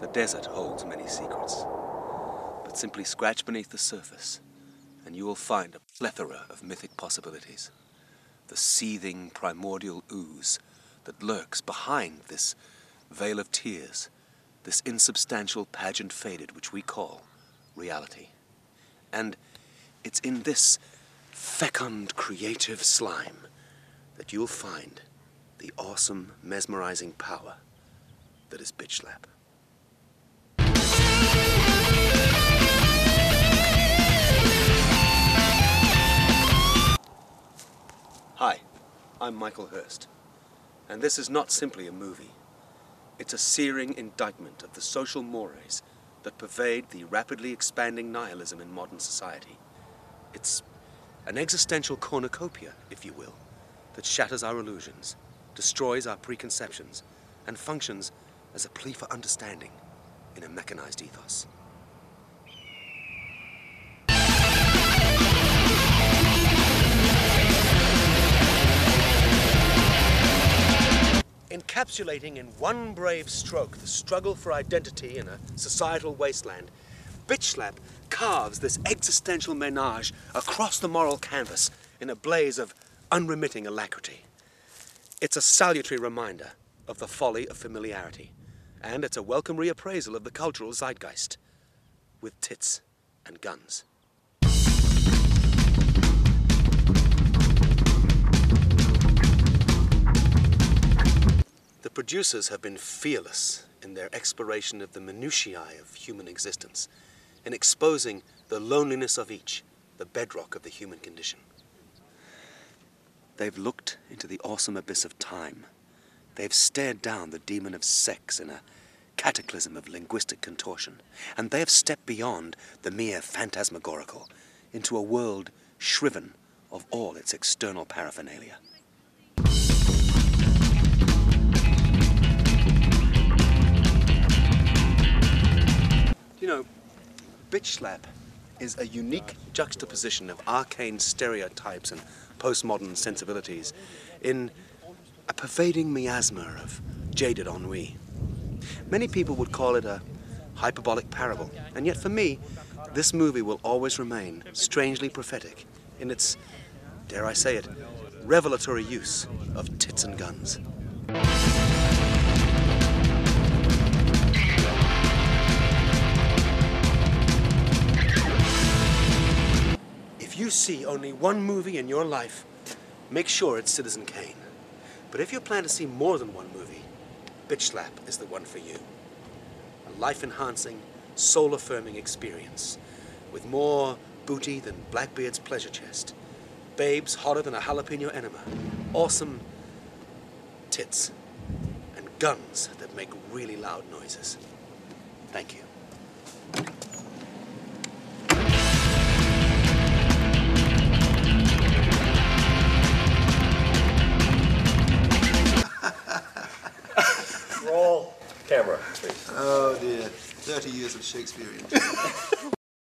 The desert holds many secrets. But simply scratch beneath the surface, and you will find a plethora of mythic possibilities. The seething primordial ooze that lurks behind this veil of tears, this insubstantial pageant faded which we call reality. And it's in this fecund creative slime that you'll find the awesome, mesmerizing power that is bitch I'm Michael Hurst, and this is not simply a movie. It's a searing indictment of the social mores that pervade the rapidly expanding nihilism in modern society. It's an existential cornucopia, if you will, that shatters our illusions, destroys our preconceptions, and functions as a plea for understanding in a mechanized ethos. Encapsulating in one brave stroke the struggle for identity in a societal wasteland, Bitch Slap carves this existential menage across the moral canvas in a blaze of unremitting alacrity. It's a salutary reminder of the folly of familiarity, and it's a welcome reappraisal of the cultural zeitgeist with tits and guns. Producers have been fearless in their exploration of the minutiae of human existence, in exposing the loneliness of each, the bedrock of the human condition. They've looked into the awesome abyss of time. They've stared down the demon of sex in a cataclysm of linguistic contortion. And they have stepped beyond the mere phantasmagorical into a world shriven of all its external paraphernalia. Bitch slap is a unique juxtaposition of arcane stereotypes and postmodern sensibilities in a pervading miasma of jaded ennui. Many people would call it a hyperbolic parable, and yet for me, this movie will always remain strangely prophetic in its, dare I say it, revelatory use of tits and guns. You see only one movie in your life, make sure it's Citizen Kane. But if you plan to see more than one movie, Bitch Slap is the one for you. A life-enhancing, soul-affirming experience with more booty than Blackbeard's pleasure chest, babes hotter than a jalapeno enema, awesome tits, and guns that make really loud noises. Thank you. Camera, please. Oh dear, 30 years of Shakespearean.